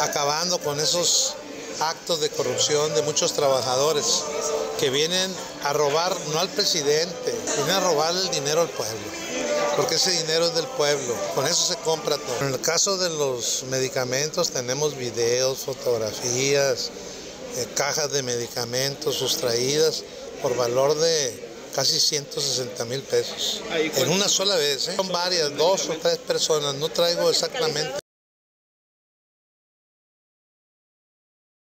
acabando con esos actos de corrupción de muchos trabajadores que vienen a robar no al presidente, vienen a robar el dinero al pueblo, porque ese dinero es del pueblo, con eso se compra todo. En el caso de los medicamentos tenemos videos, fotografías, eh, cajas de medicamentos sustraídas por valor de casi 160 mil pesos. En una sola vez, ¿eh? son varias, dos o tres personas, no traigo exactamente